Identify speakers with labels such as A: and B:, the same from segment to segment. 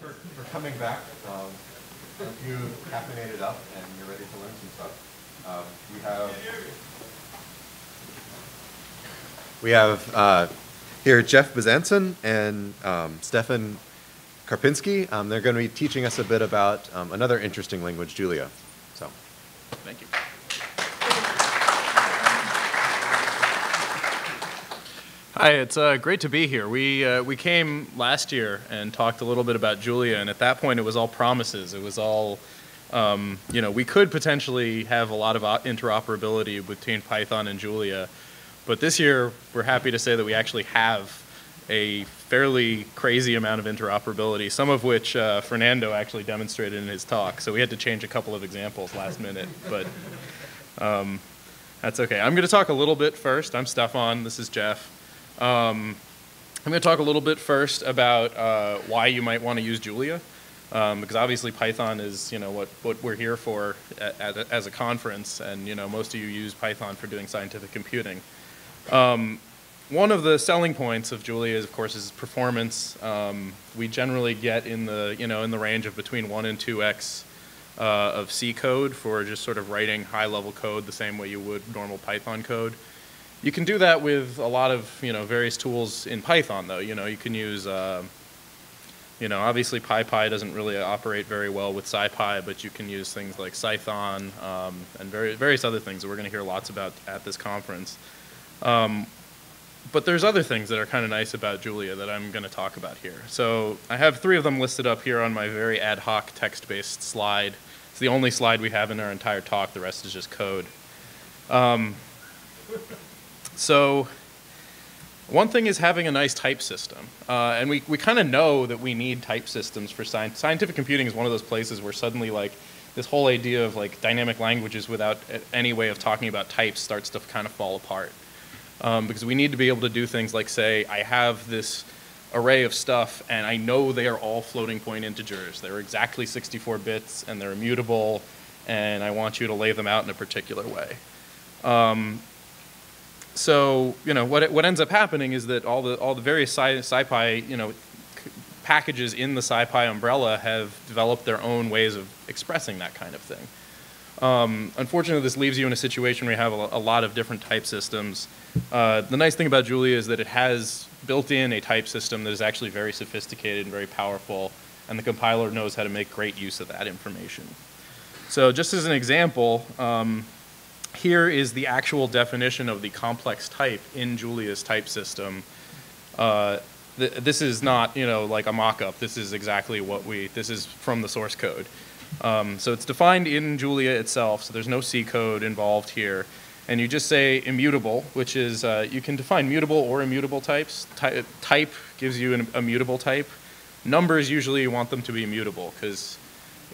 A: for, for coming back. Um, hope you caffeinated up and you're ready to learn some stuff. Um, we have we have uh, here Jeff Bezanson and um, Stefan Karpinski. Um, they're going to be teaching us a bit about um, another interesting language, Julia. So, thank you.
B: Hi, it's uh, great to be here. We, uh, we came last year and talked a little bit about Julia, and at that point it was all promises. It was all, um, you know, we could potentially have a lot of interoperability between Python and Julia, but this year we're happy to say that we actually have a fairly crazy amount of interoperability, some of which uh, Fernando actually demonstrated in his talk, so we had to change a couple of examples last minute, but um, that's okay. I'm going to talk a little bit first. I'm Stefan, this is Jeff. Um, I'm going to talk a little bit first about uh, why you might want to use Julia, um, because obviously Python is you know what what we're here for at, at, as a conference, and you know most of you use Python for doing scientific computing. Um, one of the selling points of Julia, is, of course, is performance. Um, we generally get in the you know in the range of between one and two x uh, of C code for just sort of writing high-level code the same way you would normal Python code. You can do that with a lot of you know various tools in Python though. You know you can use uh, you know obviously PyPy doesn't really operate very well with SciPy, but you can use things like Cython um, and very, various other things that we're going to hear lots about at this conference. Um, but there's other things that are kind of nice about Julia that I'm going to talk about here. So I have three of them listed up here on my very ad hoc text-based slide. It's the only slide we have in our entire talk. The rest is just code. Um, so one thing is having a nice type system. Uh, and we, we kind of know that we need type systems for science. Scientific computing is one of those places where suddenly like this whole idea of like dynamic languages without any way of talking about types starts to kind of fall apart. Um, because we need to be able to do things like say, I have this array of stuff and I know they are all floating point integers. They're exactly 64 bits and they're immutable and I want you to lay them out in a particular way. Um, so you know what what ends up happening is that all the all the various Sci SciPy you know packages in the SciPy umbrella have developed their own ways of expressing that kind of thing. Um, unfortunately, this leaves you in a situation where you have a, a lot of different type systems. Uh, the nice thing about Julia is that it has built in a type system that is actually very sophisticated and very powerful, and the compiler knows how to make great use of that information. So just as an example, um, here is the actual definition of the complex type in Julia's type system. Uh, th this is not, you know, like a mock-up. This is exactly what we, this is from the source code. Um, so it's defined in Julia itself, so there's no C code involved here. And you just say immutable, which is, uh, you can define mutable or immutable types. Ty type gives you an, a mutable type. Numbers, usually you want them to be immutable, because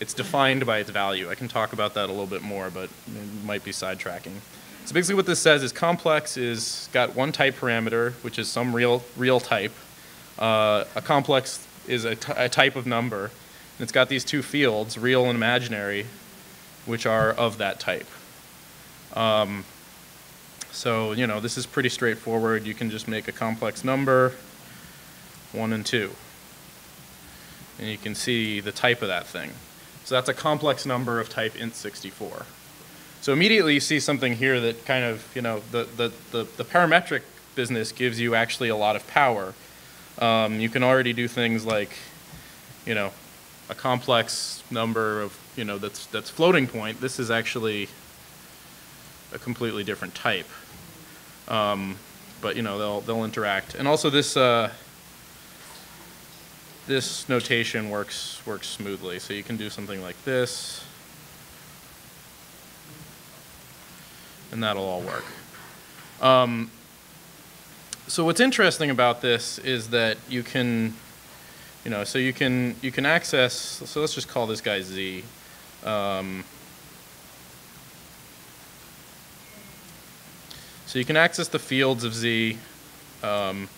B: it's defined by its value. I can talk about that a little bit more, but it might be sidetracking. So basically what this says is complex is got one type parameter, which is some real, real type. Uh, a complex is a, type of number. And it's got these two fields, real and imaginary, which are of that type. Um, so, you know, this is pretty straightforward. You can just make a complex number, one and two. And you can see the type of that thing. So that's a complex number of type int64. So immediately you see something here that kind of, you know, the, the, the, the parametric business gives you actually a lot of power. Um, you can already do things like, you know, a complex number of, you know, that's, that's floating point. This is actually a completely different type. Um, but, you know, they'll, they'll interact. And also this, uh, this notation works, works smoothly. So you can do something like this, and that'll all work. Um, so what's interesting about this is that you can, you know, so you can, you can access, so let's just call this guy Z. Um, so you can access the fields of Z. Um,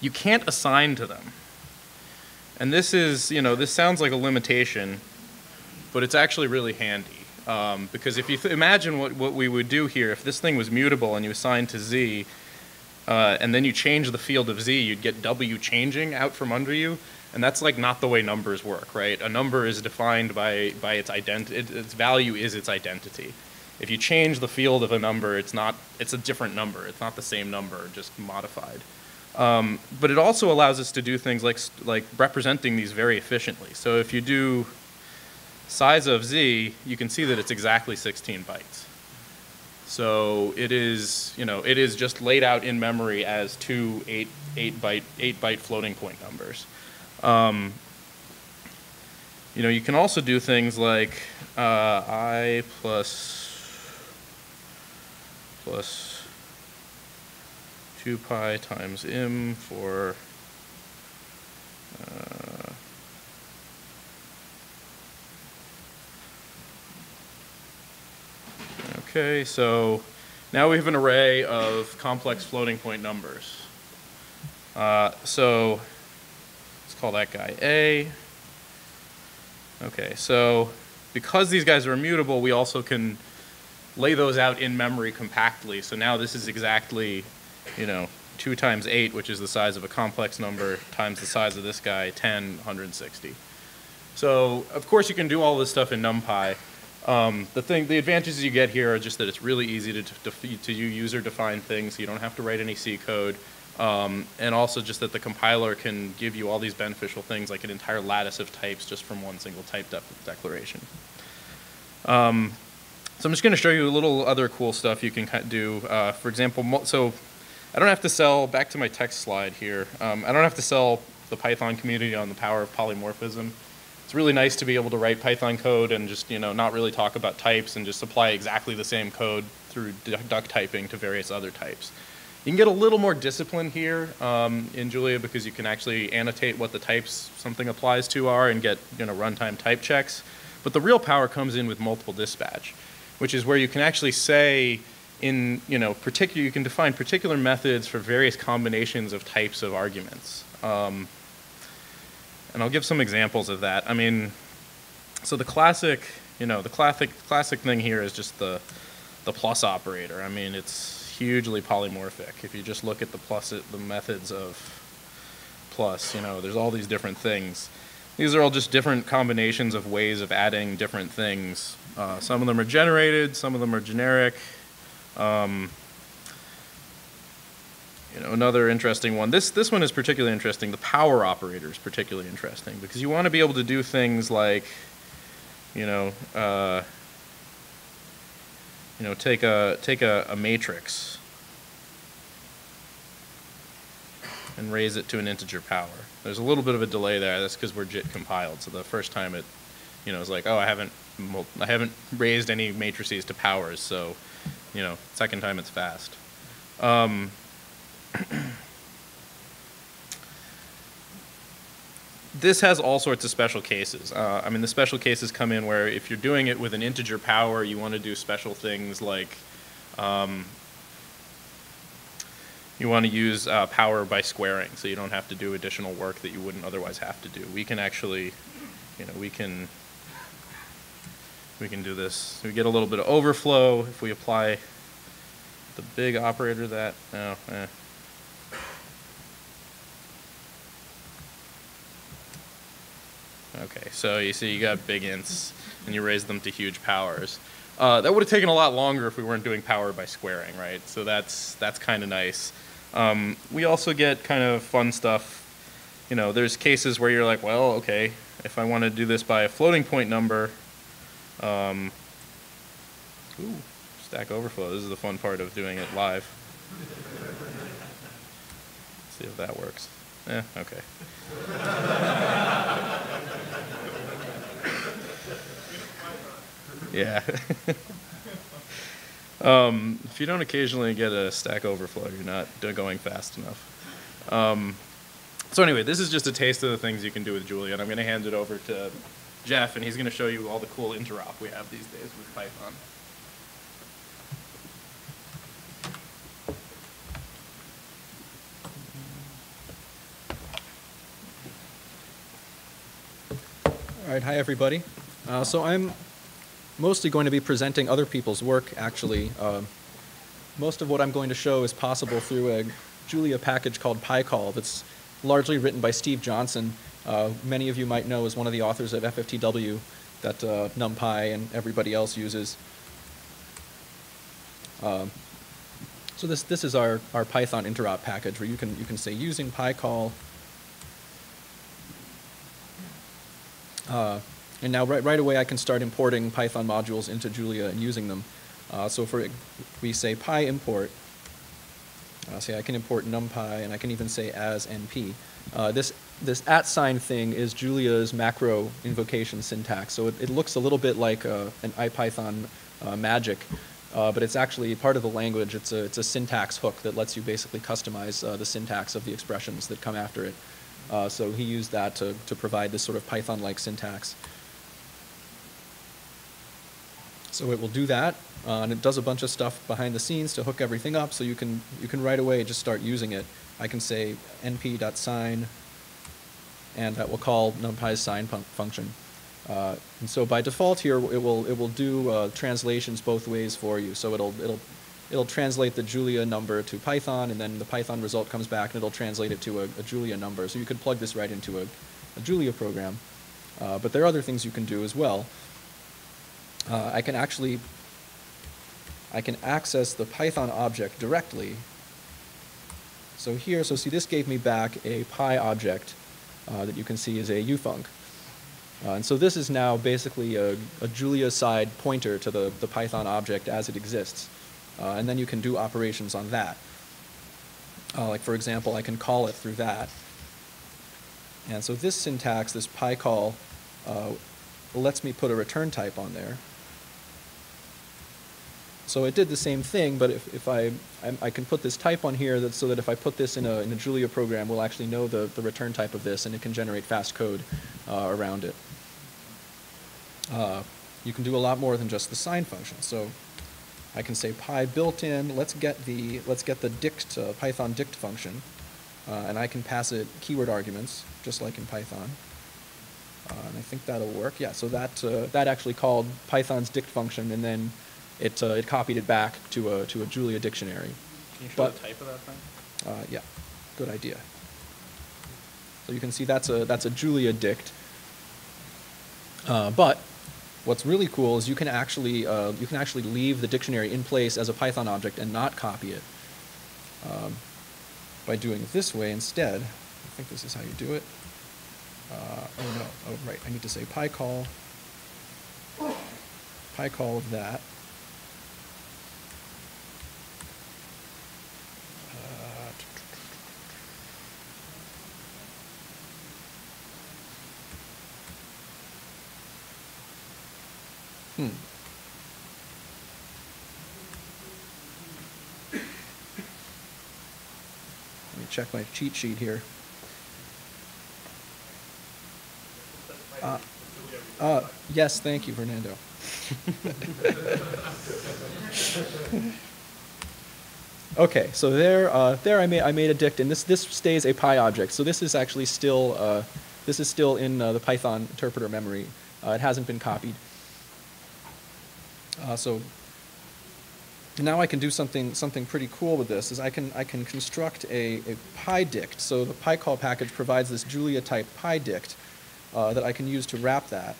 B: you can't assign to them. And this is, you know, this sounds like a limitation, but it's actually really handy. Um, because if you imagine what, what we would do here, if this thing was mutable and you assign to z, uh, and then you change the field of z, you'd get w changing out from under you, and that's like not the way numbers work, right? A number is defined by by its ident- it, its value is its identity. If you change the field of a number, it's not it's a different number. It's not the same number, just modified. Um, but it also allows us to do things like like representing these very efficiently. So if you do size of z, you can see that it's exactly 16 bytes. So it is, you know, it is just laid out in memory as two eight, eight byte, eight byte floating point numbers. Um, you know, you can also do things like uh, i plus plus 2 pi times m for uh, Okay, so now we have an array of complex floating point numbers. Uh, so let's call that guy A. Okay, so because these guys are immutable, we also can lay those out in memory compactly. So now this is exactly, you know, 2 times 8, which is the size of a complex number, times the size of this guy, 10, 160. So of course you can do all this stuff in NumPy. Um, the thing, the advantages you get here are just that it's really easy to, to, to do user-defined things. So you don't have to write any C code, um, and also just that the compiler can give you all these beneficial things like an entire lattice of types just from one single type de- declaration. Um, so I'm just going to show you a little other cool stuff you can do. Uh, for example, so I don't have to sell. Back to my text slide here. Um, I don't have to sell the Python community on the power of polymorphism it's really nice to be able to write Python code and just you know not really talk about types and just apply exactly the same code through duck typing to various other types. You can get a little more discipline here um, in Julia because you can actually annotate what the types something applies to are and get you know runtime type checks. But the real power comes in with multiple dispatch, which is where you can actually say in you know particular you can define particular methods for various combinations of types of arguments. Um, and I'll give some examples of that. I mean, so the classic, you know, the classic classic thing here is just the the plus operator. I mean, it's hugely polymorphic. If you just look at the plus the methods of plus, you know, there's all these different things. These are all just different combinations of ways of adding different things. Uh, some of them are generated, some of them are generic. Um, you know, another interesting one. This this one is particularly interesting. The power operator is particularly interesting because you want to be able to do things like, you know, uh, you know, take a take a, a matrix and raise it to an integer power. There's a little bit of a delay there. That's because we're JIT compiled. So the first time it, you know, it's like, oh, I haven't I haven't raised any matrices to powers. So, you know, second time it's fast. Um, this has all sorts of special cases. Uh, I mean, the special cases come in where if you're doing it with an integer power, you want to do special things like um, you want to use uh, power by squaring, so you don't have to do additional work that you wouldn't otherwise have to do. We can actually, you know, we can we can do this. We get a little bit of overflow if we apply the big operator that. No, eh. Okay, so you see you got big ints and you raise them to huge powers. Uh, that would have taken a lot longer if we weren't doing power by squaring, right? So that's that's kind of nice. Um, we also get kind of fun stuff. You know, there's cases where you're like, well, okay, if I want to do this by a floating point number, um, ooh, Stack Overflow. This is the fun part of doing it live. see if that works. Eh, okay. Yeah. um, if you don't occasionally get a Stack Overflow, you're not going fast enough. Um, so anyway, this is just a taste of the things you can do with Julia, and I'm going to hand it over to Jeff, and he's going to show you all the cool interop we have these days with Python.
C: All right, hi everybody. Uh, so I'm mostly going to be presenting other people's work, actually. Uh, most of what I'm going to show is possible through a Julia package called PyCall that's largely written by Steve Johnson. Uh, many of you might know as one of the authors of FFTW that uh, NumPy and everybody else uses. Um, so this, this is our, our Python interop package where you can, you can say using PyCall. Uh, and now right, right away I can start importing Python modules into Julia and using them. Uh, so for we say py PyImport, uh, say I can import NumPy and I can even say as NP. Uh, this, this at sign thing is Julia's macro invocation syntax. So it, it looks a little bit like uh, an IPython uh, magic, uh, but it's actually part of the language. It's a, it's a syntax hook that lets you basically customize uh, the syntax of the expressions that come after it. Uh, so he used that to, to provide this sort of Python-like syntax. So it will do that, and it does a bunch of stuff behind the scenes to hook everything up. So you can you can right away just start using it. I can say np.sign, and that will call NumPy's sine fun function. Uh, and so by default here, it will it will do uh, translations both ways for you. So it'll it'll it'll translate the Julia number to Python, and then the Python result comes back, and it'll translate it to a, a Julia number. So you could plug this right into a, a Julia program. Uh, but there are other things you can do as well. Uh, I can actually I can access the Python object directly. So here, so see, this gave me back a Py object uh, that you can see is a ufunc. Uh, and so this is now basically a, a, Julia side pointer to the, the Python object as it exists. Uh, and then you can do operations on that. Uh, like for example, I can call it through that. And so this syntax, this pycall, uh, lets me put a return type on there. So it did the same thing, but if, if I, I, I, can put this type on here that, so that if I put this in a, in a Julia program, we'll actually know the, the return type of this and it can generate fast code uh, around it. Uh, you can do a lot more than just the sine function. So I can say pybuiltin, let's get the, let's get the dict, uh, Python dict function, uh, and I can pass it keyword arguments, just like in Python. Uh, and I think that'll work. Yeah, so that, uh, that actually called Python's dict function and then it, uh, it copied it back to a, to a Julia dictionary.
B: Can you show
C: But-
B: the type of that thing?
C: Uh, yeah, good idea. So you can see that's a, that's a Julia dict. Uh, but what's really cool is you can actually, uh, you can actually leave the dictionary in place as a Python object and not copy it. Um, by doing it this way instead, I think this is how you do it. Uh, oh no, oh right, I need to say pycall, pycall that. Hmm. Let me check my cheat sheet here. Uh, uh, yes, thank you, Fernando. okay, so there, uh, there I made I made a dict, and this this stays a Py object. So this is actually still uh, this is still in uh, the Python interpreter memory. Uh, it hasn't been copied. Uh, so now I can do something something pretty cool with this. Is I can I can construct a, a PyDict. So the PyCall package provides this Julia type PyDict uh, that I can use to wrap that.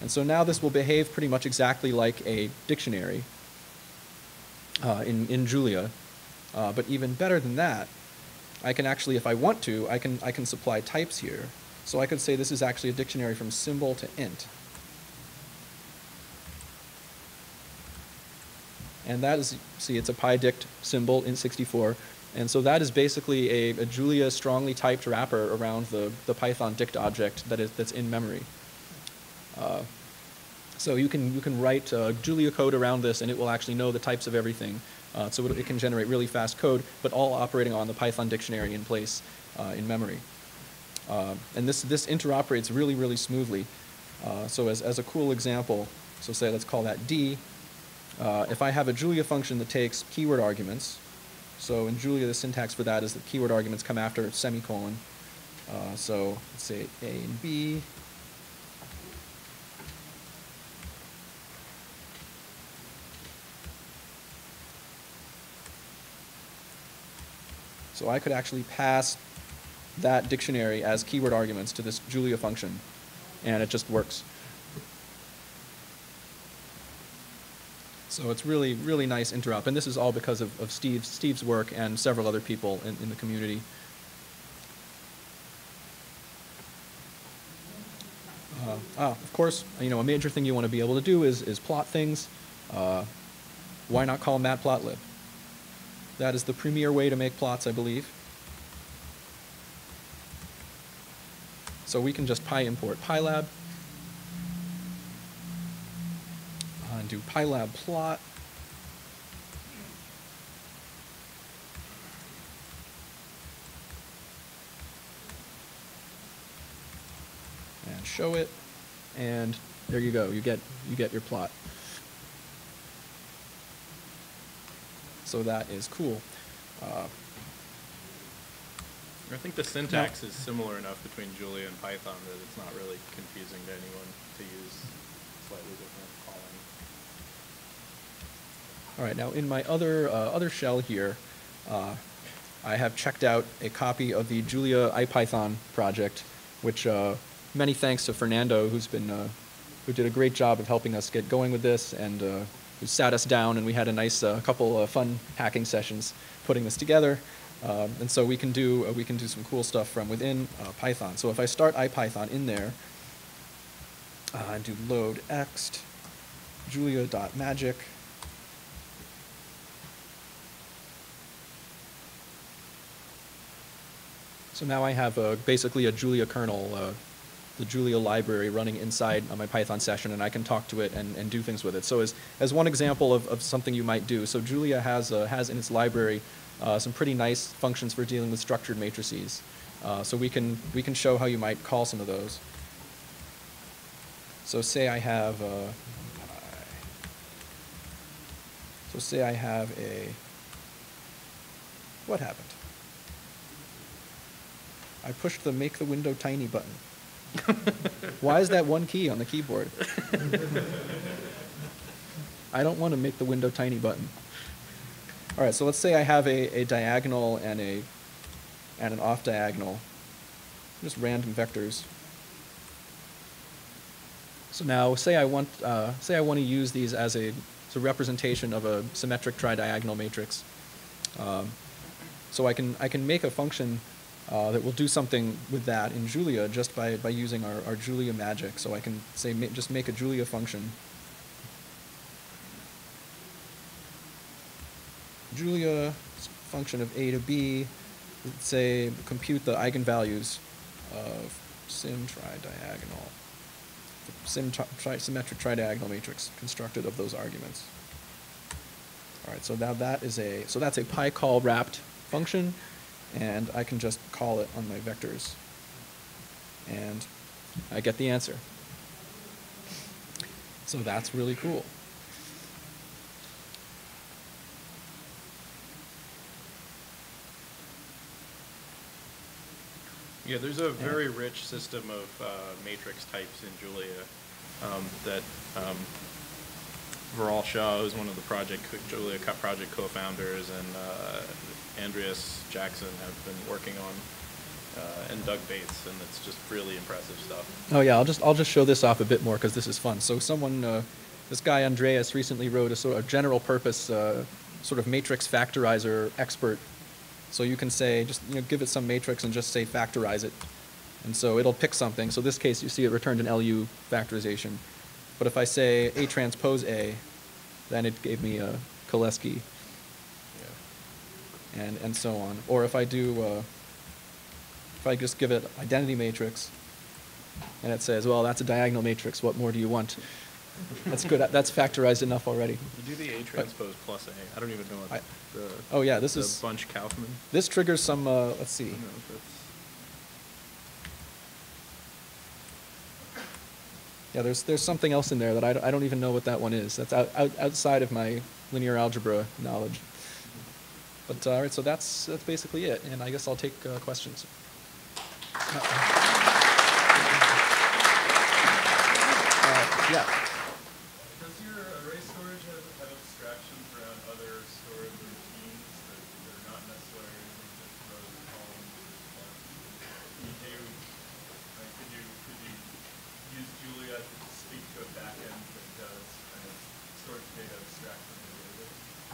C: And so now this will behave pretty much exactly like a dictionary uh, in, in Julia. Uh, but even better than that, I can actually, if I want to, I can, I can supply types here. So I could say this is actually a dictionary from symbol to int. And that is, see, it's a PyDict symbol int64. And so that is basically a, a Julia strongly typed wrapper around the, the Python dict object that is, that's in memory. Uh, so you can, you can write uh, Julia code around this and it will actually know the types of everything. Uh, so it, it, can generate really fast code, but all operating on the Python dictionary in place uh, in memory. Uh, and this, this interoperates really, really smoothly. Uh, so as, as a cool example, so say let's call that D. if I have a Julia function that takes keyword arguments, so in Julia the syntax for that is that keyword arguments come after semicolon. so let's say A and B, So I could actually pass that dictionary as keyword arguments to this Julia function, and it just works. So it's really, really nice interop, and this is all because of, of Steve, Steve's work and several other people in, in the community. Uh, ah, of course, you know, a major thing you want to be able to do is, is plot things. Uh, why not call matplotlib? That is the premier way to make plots, I believe. So we can just py import pylab uh, and do pylab plot. And show it, and there you go. You get you get your plot. So that is cool. Uh,
B: I think the syntax is similar enough between Julia and Python that it's not really confusing to anyone to use slightly different calling.
C: All right, now in my other, uh, other shell here, uh, I have checked out a copy of the Julia IPython project, which uh, many thanks to Fernando, who's been, uh, who did a great job of helping us get going with this and uh, who sat us down and we had a nice uh, couple of fun hacking sessions putting this together. Um, and so we can do uh, we can do some cool stuff from within uh, Python. So if I start IPython in there uh, and do load ext julia.magic, So now I have uh, basically a Julia kernel, uh, the Julia library running inside my Python session, and I can talk to it and, and do things with it. So as, as one example of, of something you might do, so Julia has, uh, has in its library uh, some pretty nice functions for dealing with structured matrices. Uh, so we can, we can show how you might call some of those. So say I have, uh, so say I have a, what happened? I pushed the make the window tiny button. Why is that one key on the keyboard? I don't want to make the window tiny button. All right, so let's say I have a, a diagonal and a and an off diagonal, just random vectors. So now, say I want uh, say I want to use these as a, as a representation of a symmetric tridiagonal matrix. Um, so I can I can make a function uh, that will do something with that in Julia just by, by using our, our Julia magic. So I can say ma just make a Julia function. Julia function of a to b, say compute the eigenvalues of sim the sim tri tri symmetric tridiagonal matrix constructed of those arguments. All right, so now that is a, so that's a pycall wrapped function and I can just call it on my vectors. And I get the answer. So that's really cool.
B: Yeah, there's a very rich system of uh, matrix types in Julia um, that um, Viral Shah, who's one of the project Julia project co-founders, and uh, Andreas Jensen have been working on, uh, and Doug Bates, and it's just really impressive stuff.
C: Oh yeah, I'll just I'll just show this off a bit more because this is fun. So someone, uh, this guy Andreas recently wrote a sort of general purpose uh, sort of matrix factorizer expert. So you can say just you know give it some matrix and just say factorize it, and so it'll pick something. So this case you see it returned an LU factorization, but if I say A transpose A, then it gave me a Cholesky
B: Yeah.
C: and, and so on. Or if I do, uh, if I just give it identity matrix, and it says, well, that's a diagonal matrix, what more do you want? That's good, that's factorized enough already.
B: You do the A transpose plus A. I don't even know what
C: I-
B: the.
C: Oh, yeah, this
B: the
C: is-
B: Bunch Kaufman.
C: This triggers some, uh, let's
B: I
C: see,
B: don't know if that's.
C: yeah, there's, there's something else in there that I, don't- I don't even know what that one is. That's out, out, outside of my linear algebra knowledge. But, uh, all right, so that's, that's basically it, and I guess I'll take, uh, questions. Uh, Yeah.
D: Does your array storage have, have abstractions around other storage routines that, that are not necessarily using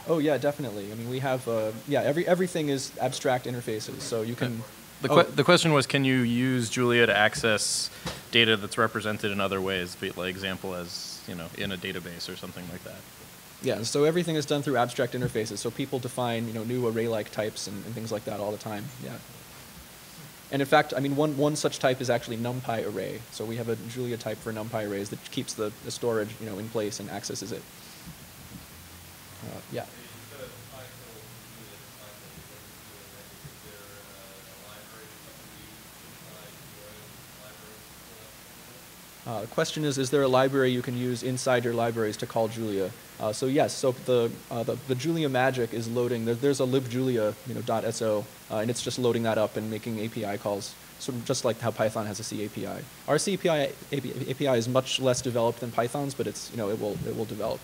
C: Oh yeah, definitely. I mean, we have uh, yeah every everything is abstract interfaces, so you can.
B: The,
C: oh,
B: the question was, can you use Julia to access data that's represented in other ways, be like example as you know in a database or something like that?
C: yeah, so everything is done through abstract interfaces. So people define you know new array-like types and, and things like that all the time. Yeah. And in fact, I mean, one, one such type is actually NumPy array. So we have a Julia type for NumPy arrays that keeps the, the storage, you know, in place and accesses it. Uh, yeah. Uh, the question is, is there a library you can use inside your libraries to call Julia? Uh, so yes, so the, uh, the, the Julia magic is loading, there, there's a libjulia, you know, .so, uh, and it's just loading that up and making API calls, sort of just like how Python has a C API. Our C API, API, API is much less developed than Python's, but it's, you know, it will, it will develop.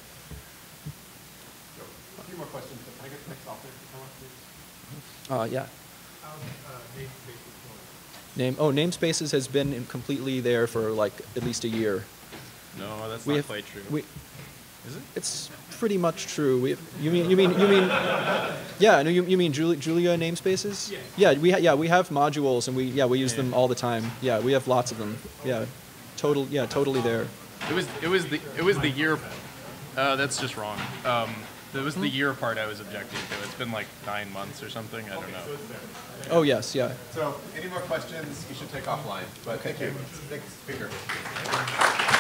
A: A few more questions. Can I get the next author to come up, please?
C: Uh, yeah.
D: How's, uh, namespaces going?
C: Name, oh, namespaces has been in- completely there for like at least a year.
B: No, that's
C: We
B: not
C: have-
B: quite true.
C: We,
B: Is it?
C: It's pretty much true. We, you mean you mean you mean yeah? No, you, you mean Julia, Julia namespaces? Yeah. we ha- yeah we have modules and we yeah we use them all the time. Yeah, we have lots of them. Yeah, total yeah totally there.
B: It was it was the it was the year. Uh, that's just wrong. Um, it was the hmm? year part I was objecting to. It's been like nine months or something. I don't know.
C: Oh yes, yeah.
A: So, any more questions, you should take offline, but thank you. Thanks, speaker.